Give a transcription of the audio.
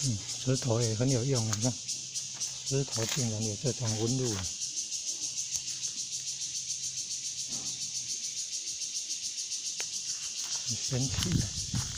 石头也很有用啊，你看，石头竟然有这种纹路。很神奇啊。